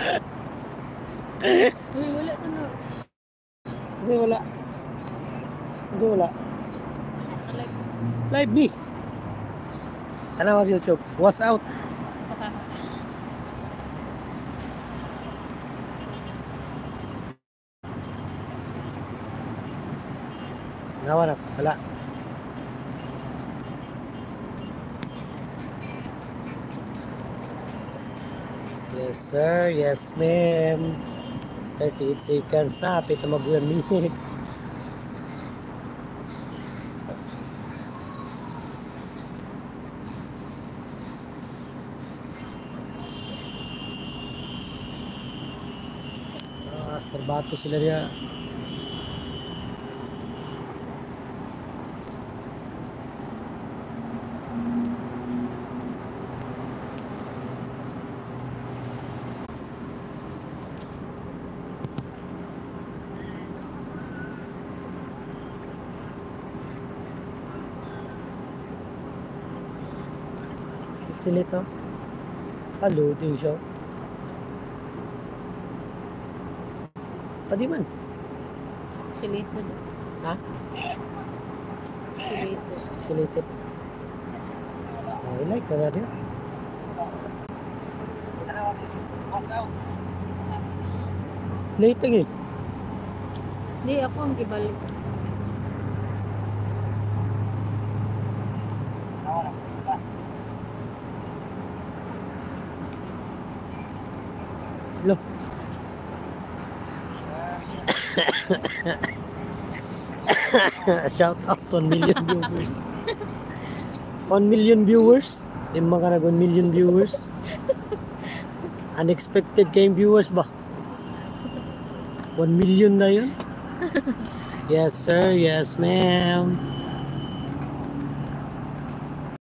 Uy, wala to no. Kasi wala. Kasi wala. Live ni. Ano mas YouTube? What's out? Nawa na. Wala. Yes, sir. Yes, ma'am. 38 seconds na. Pito mag 1 minute. Ah, serbato sila niya. Sila ito. Ah, loading siya. Pwede man. Silito. Ha? Silito. Oh, I like na natin. Late eh. Hindi, ako ang gibalik. Lo. Shout out 1 million viewers. 1 million viewers. Lima ka nag 1 million viewers. Unexpected kayong viewers ba? 1 million na yun? Yes sir, yes ma'am.